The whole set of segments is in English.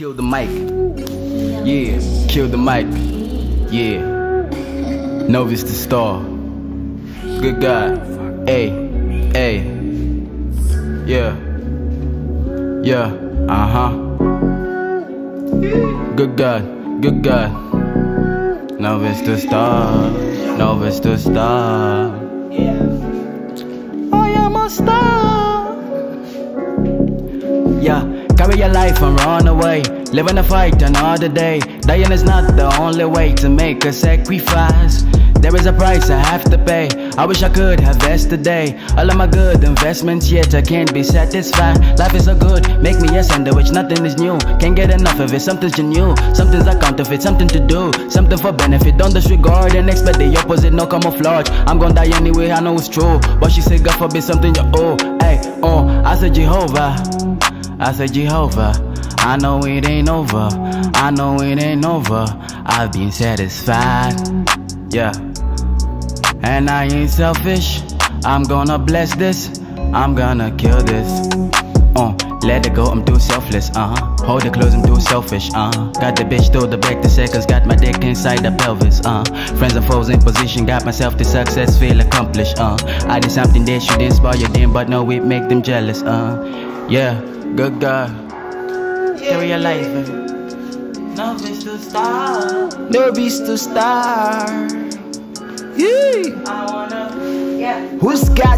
Kill the mic. Yeah, kill the mic. Yeah. Novice2star. Good God. Hey, hey. Yeah. Yeah. Uh huh. Good God. Good God. Novice2star. Novice the star. I am a star. Carry your life and run away. Living a fight another day. Dying is not the only way to make a sacrifice. There is a price I have to pay. I wish I could have yesterday. All of my good investments, yet I can't be satisfied. Life is so good, make me a sandwich. Nothing is new, can't get enough of it. Something's new, something's a counterfeit, something to do, something for benefit. Don't disregard and expect the opposite, no camouflage. I'm gonna die anyway, I know it's true. But she said, God forbid something owe. Hey, oh, I said Jehovah. I said Jehovah. I know it ain't over. I know it ain't over. I've been satisfied. Yeah. And I ain't selfish. I'm gonna bless this. I'm gonna kill this. Uh, let it go, I'm too selfless, uh huh. Hold it close, I'm too selfish, uh huh. Got the bitch through the back, the seconds, got my dick inside the pelvis, uh Friends and foes in position, got myself to success, feel accomplished, uh I did something that should inspire them, but no, it make them jealous, uh Yeah, good God. Carry your life, No bitch to star. No beast to star. Yeah. I wanna, yeah. Who's got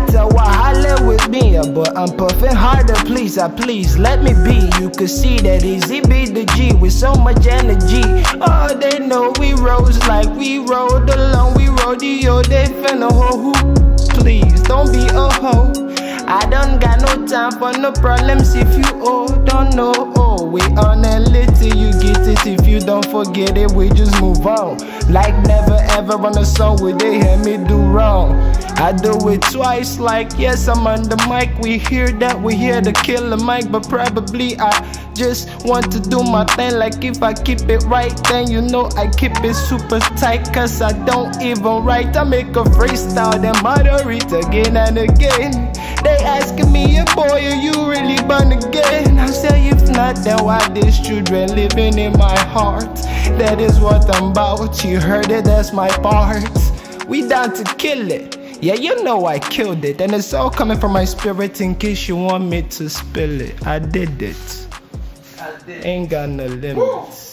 But I'm puffing harder, please, I please let me be. You could see that easy be the G with so much energy. Oh, they know we rose like we rode along, we rodeo. They finna ho who? Please don't be a hoe. I don't got no time for no problems if you oh don't know oh we on a little you get it if you don't forget it we just move on like never ever on a song where they hear me do wrong I do it twice like yes I'm on the mic we hear that we hear the killer mic but probably I just want to do my thing like if I keep it right then you know I keep it super tight cause I don't even write I make a freestyle then mutter it again and again they asking me, yeah, boy, are you really born again? I say, if not, then why these children living in my heart? That is what I'm about. You heard it, that's my part. We down to kill it. Yeah, you know I killed it. And it's all coming from my spirit in case you want me to spill it. I did it. I did. Ain't got no limits.